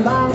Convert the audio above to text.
anybody